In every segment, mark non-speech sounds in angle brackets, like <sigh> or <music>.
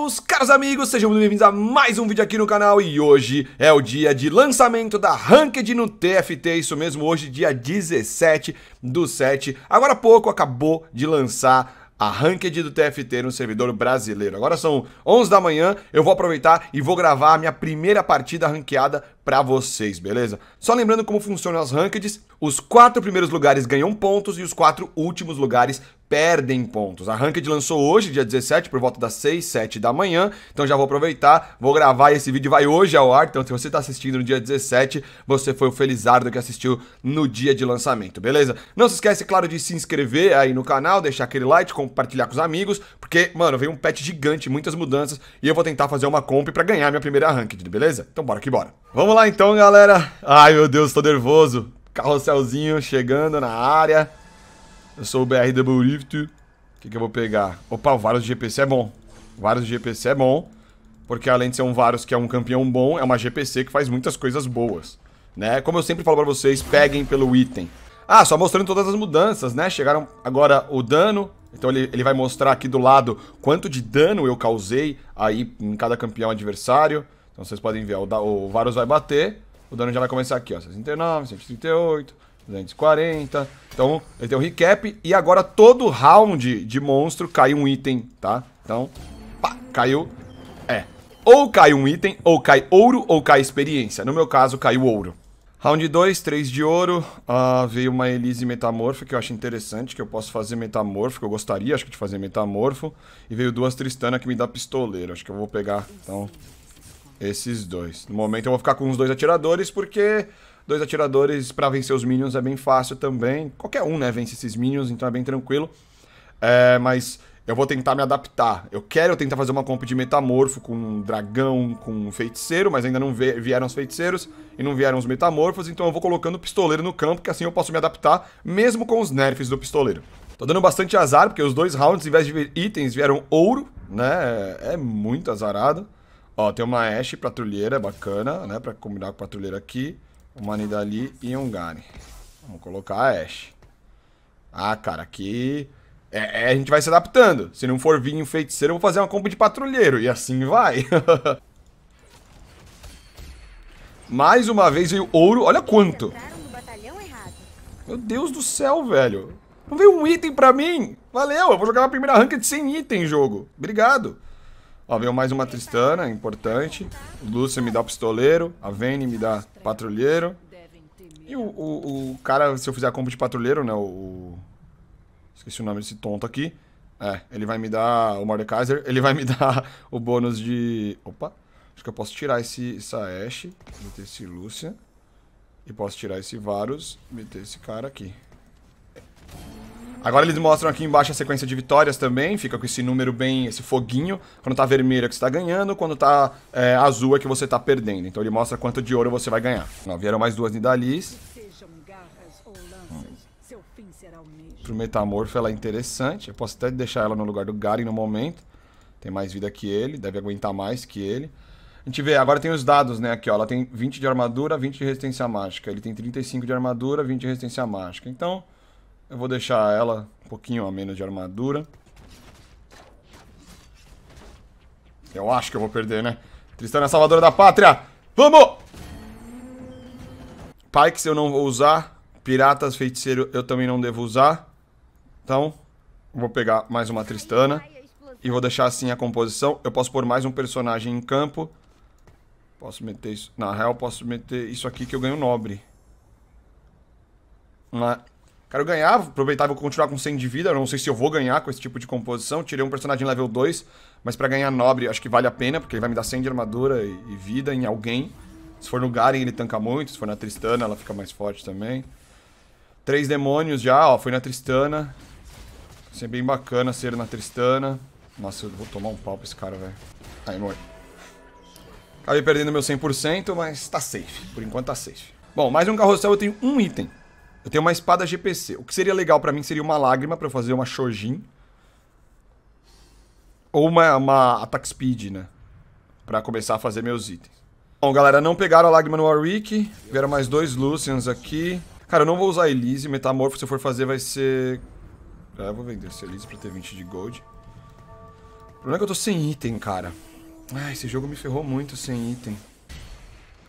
Meus caros amigos, sejam bem-vindos a mais um vídeo aqui no canal e hoje é o dia de lançamento da Ranked no TFT, isso mesmo, hoje dia 17 do 7. Agora há pouco acabou de lançar a Ranked do TFT no servidor brasileiro. Agora são 11 da manhã, eu vou aproveitar e vou gravar a minha primeira partida ranqueada para vocês, beleza? Só lembrando como funcionam as Rankeds, os quatro primeiros lugares ganham pontos e os quatro últimos lugares perdem pontos. A Ranked lançou hoje, dia 17, por volta das 6, 7 da manhã, então já vou aproveitar, vou gravar esse vídeo, vai hoje ao ar, então se você está assistindo no dia 17, você foi o felizardo que assistiu no dia de lançamento, beleza? Não se esquece, claro, de se inscrever aí no canal, deixar aquele like, compartilhar com os amigos, porque, mano, veio um patch gigante, muitas mudanças, e eu vou tentar fazer uma comp para ganhar minha primeira Ranked, beleza? Então bora que bora. Vamos lá então, galera. Ai, meu Deus, tô nervoso. Carrosselzinho chegando na área. Eu sou o BR Double Rift. O que, que eu vou pegar? Opa, o Varus de GPC é bom. O Varus de GPC é bom. Porque além de ser um Varus que é um campeão bom, é uma GPC que faz muitas coisas boas. Né? Como eu sempre falo pra vocês, peguem pelo item. Ah, só mostrando todas as mudanças, né? Chegaram agora o dano. Então ele, ele vai mostrar aqui do lado quanto de dano eu causei aí em cada campeão adversário. Então vocês podem ver, o, o Varus vai bater, o dano já vai começar aqui, ó. 69, 138, 240. Então, ele tem um recap e agora todo round de monstro cai um item, tá? Então, pá, caiu. É. Ou cai um item, ou cai ouro, ou cai experiência. No meu caso, caiu ouro. Round 2, 3 de ouro. Uh, veio uma Elise Metamorfo, que eu acho interessante, que eu posso fazer Metamorfo, que eu gostaria, acho que de fazer Metamorfo. E veio duas Tristana que me dá pistoleiro. Acho que eu vou pegar, então, esses dois. No momento eu vou ficar com os dois atiradores, porque Dois atiradores para vencer os minions é bem fácil também. Qualquer um, né, vence esses minions, então é bem tranquilo. É, mas eu vou tentar me adaptar. Eu quero tentar fazer uma comp de metamorfo com dragão, com feiticeiro, mas ainda não vieram os feiticeiros e não vieram os metamorfos, então eu vou colocando o pistoleiro no campo, que assim eu posso me adaptar, mesmo com os nerfs do pistoleiro. Tô dando bastante azar, porque os dois rounds, ao invés de itens, vieram ouro, né? É muito azarado. Ó, tem uma Ashe patrulheira, bacana, né? Pra combinar com a patrulheira aqui uma Nidali e um Garen. Vamos colocar a Ashe. Ah, cara, aqui... É, é, a gente vai se adaptando. Se não for vir um feiticeiro, eu vou fazer uma compra de patrulheiro. E assim vai. <laughs> Mais uma vez veio ouro. Olha quanto. Meu Deus do céu, velho. Não veio um item pra mim. Valeu, eu vou jogar a primeira ranked sem item em jogo. Obrigado. Ó, veio mais uma Tristana, importante. O Lúcio me dá pistoleiro. A Vayne me dá patrulheiro. E o, o, o, cara, se eu fizer a compra de patrulheiro, né? O, esqueci o nome desse tonto aqui. É, ele vai me dar o Mordekaiser. <laughs> Ele vai me dar o bônus de... Opa. Acho que eu posso tirar esse, essa Ashe. Meter esse Lúcia. E posso tirar esse Varus. Meter esse cara aqui. Agora eles mostram aqui embaixo a sequência de vitórias também, fica com esse número bem, esse foguinho. Quando tá vermelho é que você tá ganhando, quando tá é, azul é que você tá perdendo. Então ele mostra quanto de ouro você vai ganhar. Ó, vieram mais duas Nidalis. Pro Metamorfo ela é interessante, eu posso até deixar ela no lugar do Garen no momento. Tem mais vida que ele, deve aguentar mais que ele. A gente vê, agora tem os dados, né, aqui ó, ela tem 20 de armadura, 20 de resistência mágica. Ele tem 35 de armadura, 20 de resistência mágica. Então... Eu vou deixar ela um pouquinho a menos de armadura. Eu acho que eu vou perder, né? Tristana Salvadora da Pátria! Vamos! Pikes eu não vou usar. Piratas, Feiticeiro eu também não devo usar. Então, vou pegar mais uma Tristana. E vou deixar assim a composição. Eu posso pôr mais um personagem em campo. Posso meter isso... Na real, posso meter isso aqui que eu ganho nobre. Não é? Quero ganhar, aproveitar e vou continuar com 100 de vida. Eu não sei se eu vou ganhar com esse tipo de composição. Tirei um personagem level 2, mas pra ganhar nobre acho que vale a pena, porque ele vai me dar 100 de armadura e, e vida em alguém. Se for no Garen ele tanca muito, se for na Tristana ela fica mais forte também. Três demônios já, ó, foi na Tristana. Vai ser bem bacana ser na Tristana. Nossa, eu vou tomar um pau pra esse cara, velho. Aí, morre. Acabei perdendo meu 100%, mas tá safe. Por enquanto tá safe. Bom, mais um carrossel eu tenho um item. Eu tenho uma espada GPC. O que seria legal pra mim seria uma lágrima pra eu fazer uma Shojin. Ou uma, uma Attack Speed, né? Pra começar a fazer meus itens. Bom, galera, não pegaram a lágrima no Warwick. Vieram mais dois Lucians aqui. Cara, eu não vou usar Elise. Metamorfo, se eu for fazer, vai ser... É, eu vou vender esse Elise pra ter 20 de gold. problema é que eu tô sem item, cara. Ai, esse jogo me ferrou muito sem item.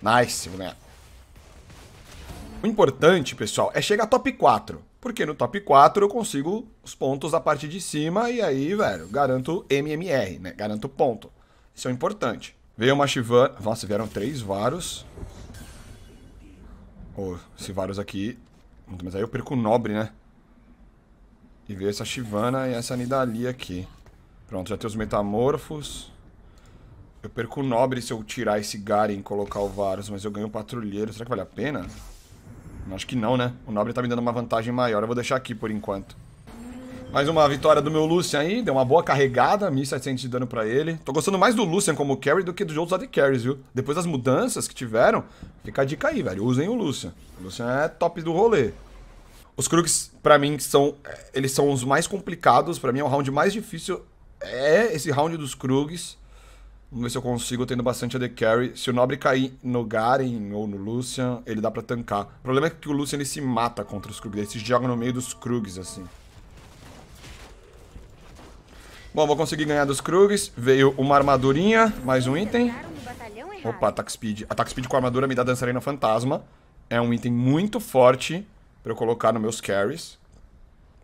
Nice, né? O importante, pessoal, é chegar top 4. Porque no top 4 eu consigo os pontos da parte de cima e aí, velho, garanto MMR, né? Garanto ponto. Isso é importante. Veio uma Shivana. Nossa, vieram três Varos. Oh, esse Varos aqui. Mas aí eu perco o Nobre, né? E veio essa Shivana e essa Nidalee aqui. Pronto, já tem os Metamorfos. Eu perco o Nobre se eu tirar esse Garen e colocar o Varus, mas eu ganho o Patrulheiro. Será que vale a pena? Acho que não, né? O Nobre tá me dando uma vantagem maior. Eu vou deixar aqui por enquanto. Mais uma vitória do meu Lucian aí. Deu uma boa carregada. 1.700 de dano pra ele. Tô gostando mais do Lucian como carry do que dos outros AD Carries, viu? Depois das mudanças que tiveram, fica a dica aí, velho. Usem o Lucian. O Lucian é top do rolê. Os Krugs, pra mim, são... Eles são os mais complicados. Pra mim é o round mais difícil. É esse round dos Krugs. Vamos ver se eu consigo, tendo bastante AD Carry. Se o Nobre cair no Garen ou no Lucian, ele dá pra tancar. O problema é que o Lucian ele se mata contra os Krugs. Ele se joga no meio dos Krugs, assim. Bom, vou conseguir ganhar dos Krugs. Veio uma armadurinha, mais um item. Opa, Attack Speed. Attack Speed com armadura me dá dançarina fantasma. É um item muito forte pra eu colocar nos meus carries.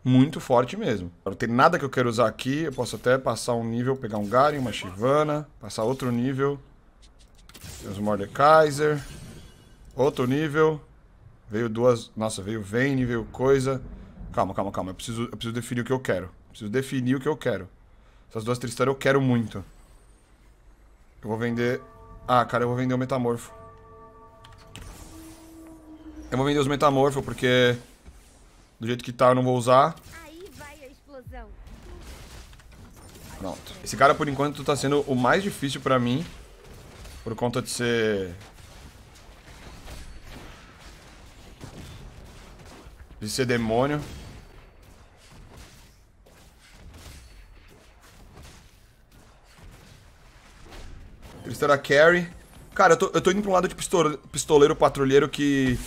Muito forte mesmo. Não tem nada que eu quero usar aqui. Eu posso até passar um nível, pegar um Garen, uma Shivana. Passar outro nível. Temos Mordekaiser. Outro nível. Veio duas... Nossa, veio Vayne, veio coisa. Calma, calma, calma. Eu preciso, eu preciso definir o que eu quero. preciso definir o que eu quero. Essas duas Tristana eu quero muito. Eu vou vender... Ah, cara, eu vou vender o Metamorfo. Eu vou vender os Metamorfo porque... Do jeito que tá, eu não vou usar. Pronto. Esse cara, por enquanto, tá sendo o mais difícil pra mim. Por conta de ser... De ser demônio. Tristana Carry. Cara, eu tô, eu tô indo pra um lado de pistoleiro, pistoleiro patrulheiro que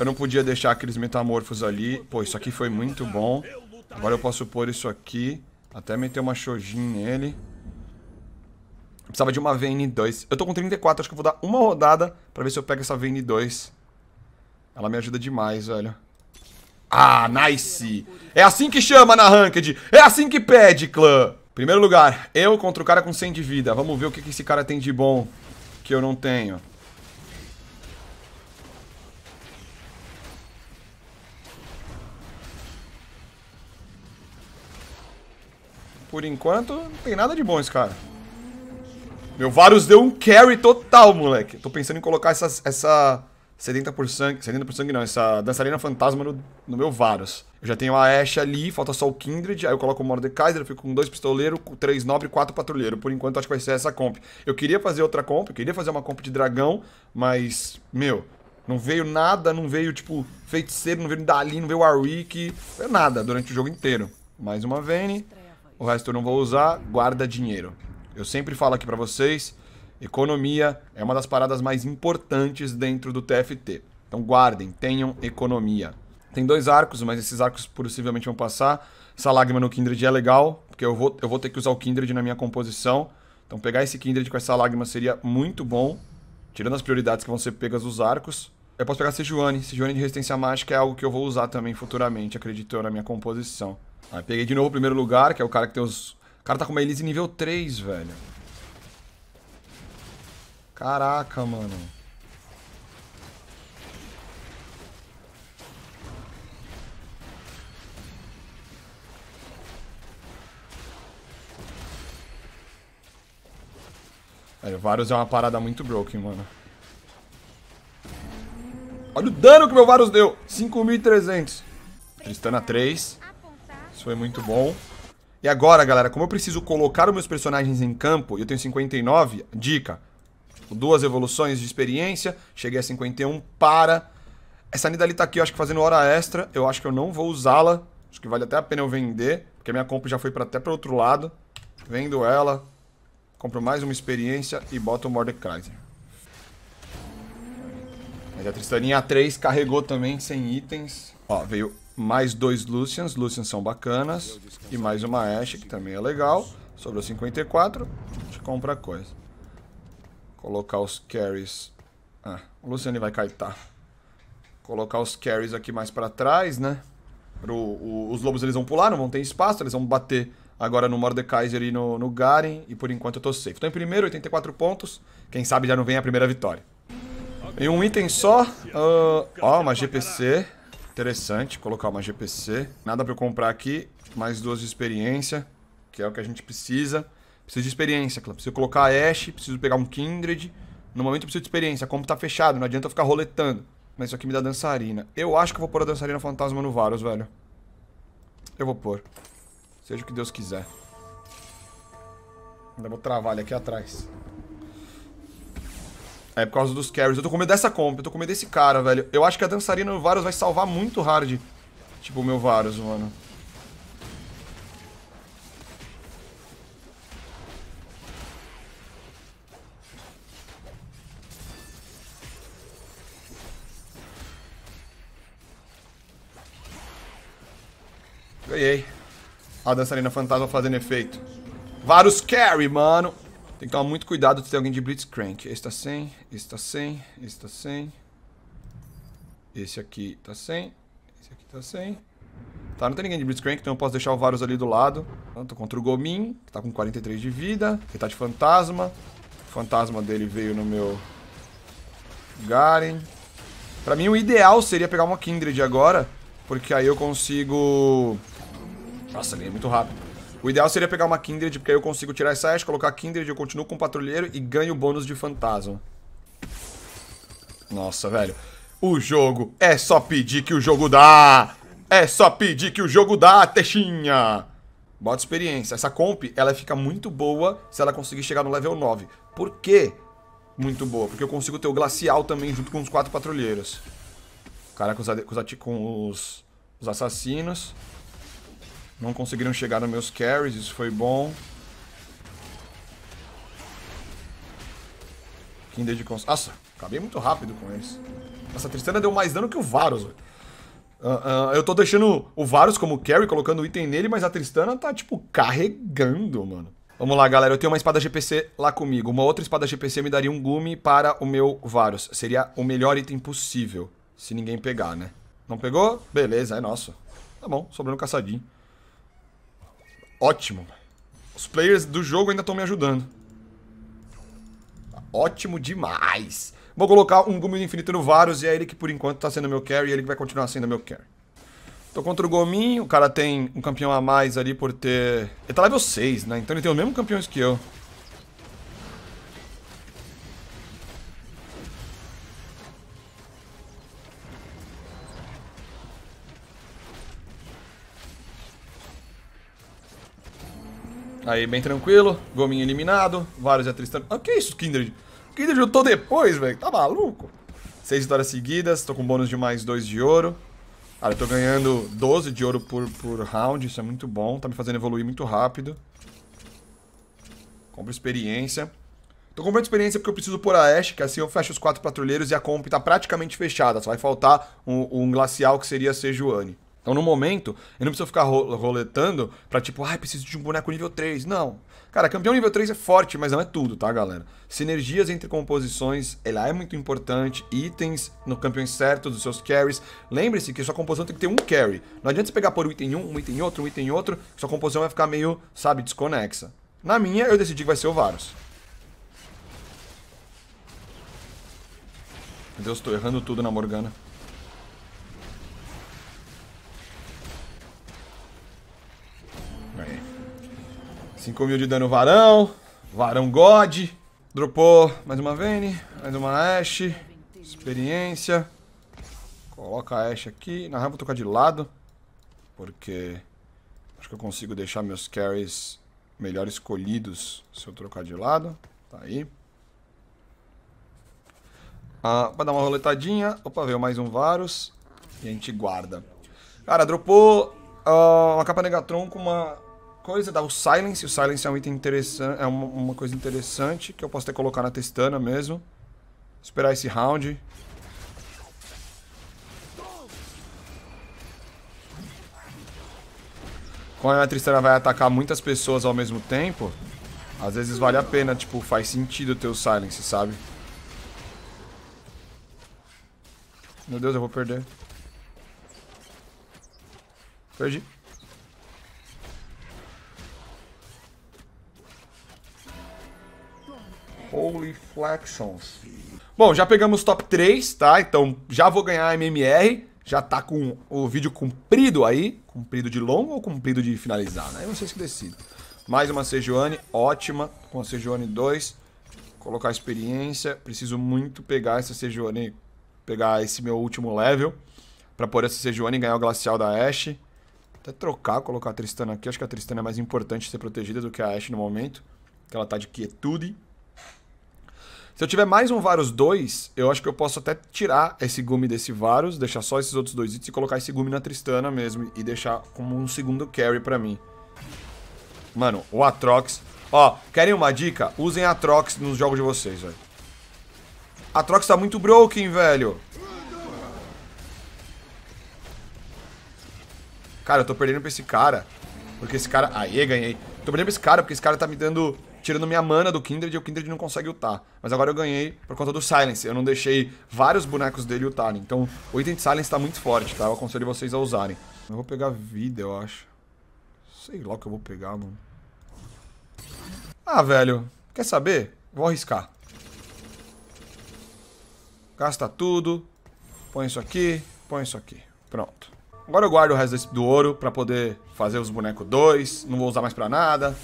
eu não podia deixar aqueles metamorfos ali. Pô, isso aqui foi muito bom. Agora eu posso pôr isso aqui. Até meter uma Shojin nele. Precisava de uma VN2. Eu tô com 34, acho que eu vou dar uma rodada pra ver se eu pego essa VN2. Ela me ajuda demais, velho. Ah, nice! É assim que chama na Ranked! É assim que pede, clã! Primeiro lugar, eu contra o cara com 100 de vida. Vamos ver o que, que esse cara tem de bom que eu não tenho. Por enquanto, não tem nada de bom esse cara. Meu Varus deu um carry total, moleque. Tô pensando em colocar essa, essa sedenta por sangue... Sedenta por sangue não, essa dançarina fantasma no, no meu Varus. Eu já tenho a Ashe ali, falta só o Kindred, aí eu coloco o Mordekaiser, eu fico com dois pistoleiros, três nobre e quatro patrulheiro. Por enquanto acho que vai ser essa comp. Eu queria fazer outra comp, eu queria fazer uma comp de dragão, mas, meu, não veio nada, não veio, tipo, feiticeiro, não veio Dali, não veio Warwick, não veio nada durante o jogo inteiro. Mais uma Vayne. O resto eu não vou usar, guarda dinheiro. Eu sempre falo aqui pra vocês, economia é uma das paradas mais importantes dentro do TFT. Então guardem, tenham economia. Tem dois arcos, mas esses arcos possivelmente vão passar. Essa lágrima no Kindred é legal, porque eu vou, eu vou ter que usar o Kindred na minha composição. Então pegar esse Kindred com essa lágrima seria muito bom. Tirando as prioridades que vão ser pegas dos arcos. Eu posso pegar Sejuani. Sejuani de resistência mágica é algo que eu vou usar também futuramente, acredito eu, na minha composição. Aí peguei de novo o primeiro lugar, que é o cara que tem os... O cara tá com uma Elise nível 3, velho. Caraca, mano. Velho, o Varus é uma parada muito broken, mano. Olha o dano que meu Varus deu! 5.300. Tristana 3. Isso foi muito bom. E agora, galera, como eu preciso colocar os meus personagens em campo, e eu tenho 59, dica. Duas evoluções de experiência, cheguei a 51, para. Essa Nidali tá aqui, eu acho que fazendo hora extra, eu acho que eu não vou usá-la. Acho que vale até a pena eu vender, porque a minha compra já foi pra, até para outro lado. Vendo ela, compro mais uma experiência e boto o Mordekaiser. Mas a Tristaninha 3 carregou também sem itens. Ó, veio mais dois Lucians, Lucians são bacanas. E mais uma Ashe, que também é legal. Sobrou 54. A gente compra coisa. Colocar os carries. Ah, o Luciano vai kaitar. Colocar os carries aqui mais pra trás, né? O, os lobos eles vão pular, não vão ter espaço. Eles vão bater agora no Mordekaiser e no, no Garen. E por enquanto eu tô safe. Tô em primeiro, 84 pontos. Quem sabe já não vem a primeira vitória. Em um item só. Uh, ó, uma GPC. Interessante, colocar uma GPC. Nada pra eu comprar aqui. Mais duas de experiência, que é o que a gente precisa. Preciso de experiência, claro. Preciso colocar a Ashe, preciso pegar um Kindred. No momento eu preciso de experiência. A comp tá fechado, não adianta eu ficar roletando. Mas isso aqui me dá dançarina. Eu acho que eu vou pôr a dançarina fantasma no Varus, velho. Eu vou pôr. Seja o que Deus quiser. Ainda vou travar ele aqui atrás. É por causa dos carries. Eu tô com medo dessa comp, eu tô com medo desse cara, velho. Eu acho que a dançarina no Varus vai salvar muito hard. Tipo, o meu Varus, mano. Ganhei. A dançarina fantasma fazendo efeito. Varus carry, mano. Tem que tomar muito cuidado se tem alguém de Blitzcrank. Esse tá sem, esse tá sem, esse tá sem. Esse aqui tá sem, esse aqui tá sem. Tá, não tem ninguém de Blitzcrank, então eu posso deixar o Varus ali do lado. Então, tô contra o Gomin, que tá com 43 de vida. Ele tá de fantasma. O fantasma dele veio no meu... Garen. Pra mim, o ideal seria pegar uma Kindred agora, porque aí eu consigo... Nossa, ele é muito rápido. O ideal seria pegar uma Kindred, porque aí eu consigo tirar essa Ashe, colocar a Kindred, eu continuo com o Patrulheiro e ganho o bônus de Fantasma. Nossa, velho. O jogo é só pedir que o jogo dá. É só pedir que o jogo dá, Texinha. Bota experiência. Essa comp, ela fica muito boa se ela conseguir chegar no level 9. Por quê? Muito boa. Porque eu consigo ter o Glacial também junto com os quatro patrulheiros. Cara com os, com os, com os assassinos. Não conseguiram chegar nos meus carries, isso foi bom. Kinder de cons... Nossa, acabei muito rápido com eles. Essa Tristana deu mais dano que o Varus, velho. Uh, uh, eu tô deixando o Varus como carry, colocando item nele, mas a Tristana tá, tipo, carregando, mano. Vamos lá, galera. Eu tenho uma espada GPC lá comigo. Uma outra espada GPC me daria um gume para o meu Varus. Seria o melhor item possível, se ninguém pegar, né? Não pegou? Beleza, é nosso. Tá bom, sobrando caçadinho. Ótimo. Os players do jogo ainda estão me ajudando. Ótimo demais. Vou colocar um Gume Infinito no Varus e é ele que por enquanto está sendo meu carry e ele que vai continuar sendo meu carry. Tô contra o Gomin, o cara tem um campeão a mais ali por ter... Ele tá level 6, né? Então ele tem os mesmos campeões que eu. Aí, bem tranquilo. Gominho eliminado. Vários já Tristan. Ah, que isso, Kindred? Kindred lutou depois, velho. Tá maluco? Seis vitórias seguidas. Tô com bônus de mais dois de ouro. Cara, eu tô ganhando 12 de ouro por, por round. Isso é muito bom. Tá me fazendo evoluir muito rápido. Compro experiência. Tô comprando experiência porque eu preciso pôr a Ashe, que assim eu fecho os quatro patrulheiros e a comp tá praticamente fechada. Só vai faltar um, um glacial que seria a Sejuani. Então, no momento, eu não preciso ficar roletando pra tipo, ai, ah, preciso de um boneco nível 3. Não. Cara, campeão nível 3 é forte, mas não é tudo, tá, galera? Sinergias entre composições, ela é muito importante. Itens no campeão certo dos seus carries. Lembre-se que sua composição tem que ter um carry. Não adianta você pegar por um item um, um item outro, um item outro, sua composição vai ficar meio, sabe, desconexa. Na minha, eu decidi que vai ser o Varus. Meu Deus, tô errando tudo na Morgana. 5 mil de dano varão. Varão God. Dropou mais uma Vayne. Mais uma Ashe. Experiência. Coloca a Ashe aqui. Na real vou tocar de lado. Porque acho que eu consigo deixar meus carries melhor escolhidos se eu trocar de lado. Tá aí. Ah, dar uma roletadinha. Opa, veio mais um Varus. E a gente guarda. Cara, dropou uh, uma capa Negatron com uma coisa, dá o Silence. O Silence é um item interessante, é uma, uma coisa interessante que eu posso até colocar na testana mesmo. Esperar esse round. Quando a Tristana vai atacar muitas pessoas ao mesmo tempo, às vezes vale a pena, tipo, faz sentido ter o silence, sabe? Meu Deus, eu vou perder. Perdi. Holy Flexions. Bom, já pegamos top 3, tá? Então já vou ganhar MMR. Já tá com o vídeo comprido aí. Comprido de longo ou comprido de finalizar, né? Eu não sei se decido. Mais uma Sejuani, ótima. Com a Sejuani 2. Colocar experiência. Preciso muito pegar essa Sejuani, pegar esse meu último level. Pra pôr essa Sejuani e ganhar o Glacial da Ashe. Até trocar, colocar a Tristana aqui. Acho que a Tristana é mais importante ser protegida do que a Ashe no momento. Que ela tá de quietude. Se eu tiver mais um Varus 2, eu acho que eu posso até tirar esse Gumi desse Varus, deixar só esses outros dois itens e colocar esse Gumi na Tristana mesmo. E deixar como um segundo carry pra mim. Mano, o Atrox... Ó, querem uma dica? Usem Atrox nos jogos de vocês, velho. Atrox tá muito broken, velho. Cara, eu tô perdendo pra esse cara. Porque esse cara... Aê, ganhei. Tô perdendo pra esse cara porque esse cara tá me dando tirando minha mana do Kindred e o Kindred não consegue ultar. Mas agora eu ganhei por conta do Silence. Eu não deixei vários bonecos dele ultarem. Então o item de Silence tá muito forte, tá? Eu aconselho vocês a usarem. Eu vou pegar vida, eu acho. Sei lá o que eu vou pegar, mano. Ah, velho. Quer saber? Vou arriscar. Gasta tudo. Põe isso aqui. Põe isso aqui. Pronto. Agora eu guardo o resto do ouro pra poder fazer os bonecos 2. Não vou usar mais pra nada.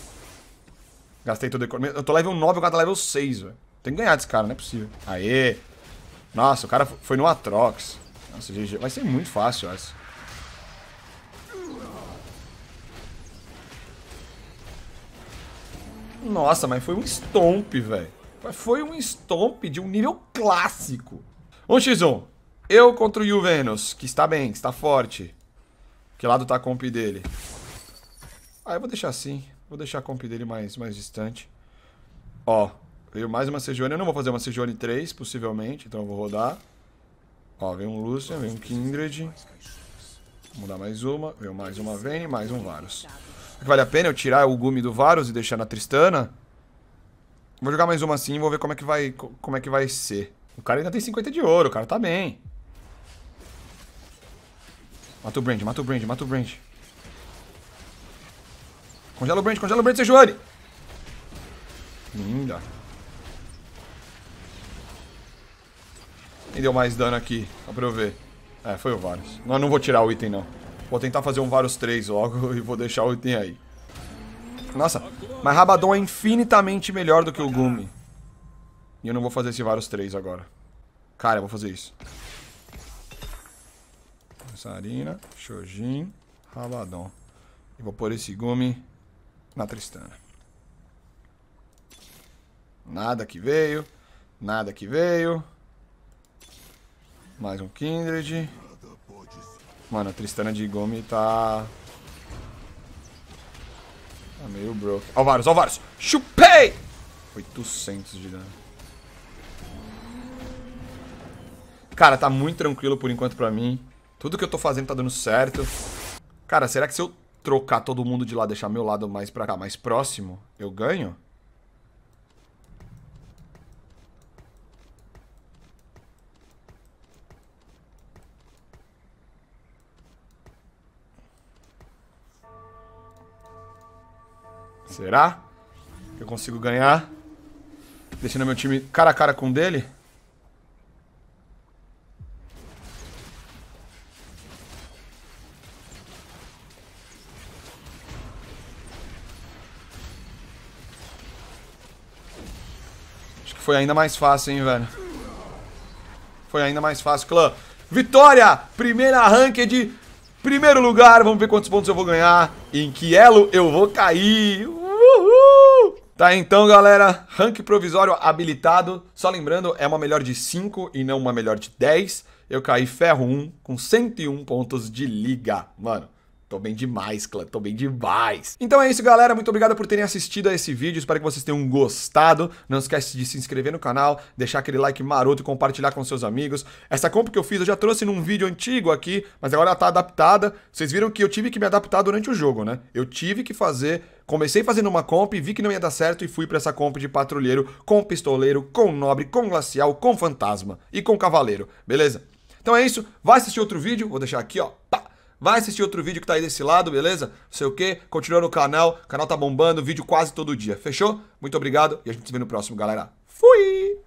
Gastei todo o Eu tô level 9, o cara tá level 6, velho. Tem que ganhar desse cara, não é possível. Aê! Nossa, o cara foi no Atrox. Nossa, GG. Vai ser muito fácil essa. Nossa, mas foi um stomp, velho. Foi um stomp de um nível clássico. 1x1. Eu contra o Juventus, que está bem, que está forte. Que lado tá a comp dele? Ah, eu vou deixar assim. Vou deixar a comp dele mais, mais distante. Ó, veio mais uma Sejuani. Eu não vou fazer uma Sejuani 3, possivelmente, então eu vou rodar. Ó, veio um Lucian, veio um Kindred. Vou mudar mais uma. Veio mais uma Vayne, mais um Varus. Vale a pena eu tirar o Gumi do Varus e deixar na Tristana? Vou jogar mais uma assim e vou ver como é que vai, como é que vai ser. O cara ainda tem 50 de ouro, o cara tá bem. Mata o Brand, mata o Brand, mata o Brand. Congela o Brand, congela o Brand, Sejuani. Linda. Quem deu mais dano aqui? Só pra eu ver. É, foi o Varus. Não, não vou tirar o item, não. Vou tentar fazer um Varus 3 logo <laughs> e vou deixar o item aí. Nossa, mas Rabadon é infinitamente melhor do que o Gumi. E eu não vou fazer esse Varus 3 agora. Cara, eu vou fazer isso. Sarina, Shojin, Rabadon. E vou pôr esse Gumi na Tristana. Nada que veio. Nada que veio. Mais um Kindred. Mano, a Tristana de Gomi tá... Tá meio broke. O Varus. Chupei! 800 de dano. Cara, tá muito tranquilo por enquanto pra mim. Tudo que eu tô fazendo tá dando certo. Cara, será que se eu trocar todo mundo de lá, deixar meu lado mais pra cá, mais próximo, eu ganho? Será que eu consigo ganhar? Deixando meu time cara a cara com o dele? Foi ainda mais fácil, hein, velho. Foi ainda mais fácil, clã. Vitória! Primeira ranked, primeiro lugar. Vamos ver quantos pontos eu vou ganhar. Em que elo eu vou cair. Uhul! Tá, então, galera. Rank provisório habilitado. Só lembrando, é uma melhor de 5 e não uma melhor de 10. Eu caí ferro 1 com 101 pontos de liga. Mano, Tô bem demais, clã, tô bem demais. Então é isso, galera. Muito obrigado por terem assistido a esse vídeo. Espero que vocês tenham gostado. Não esquece de se inscrever no canal, deixar aquele like maroto e compartilhar com seus amigos. Essa compra que eu fiz eu já trouxe num vídeo antigo aqui, mas agora ela tá adaptada. Vocês viram que eu tive que me adaptar durante o jogo, né? Eu tive que fazer Comecei fazendo uma comp, vi que não ia dar certo e fui para essa comp de patrulheiro com pistoleiro, com nobre, com glacial, com fantasma e com cavaleiro, beleza? Então é isso, vai assistir outro vídeo, vou deixar aqui, ó, pá, Vai assistir outro vídeo que tá aí desse lado, beleza? Não sei o que, continua no canal, o canal tá bombando, vídeo quase todo dia, fechou? Muito obrigado e a gente se vê no próximo, galera. Fui!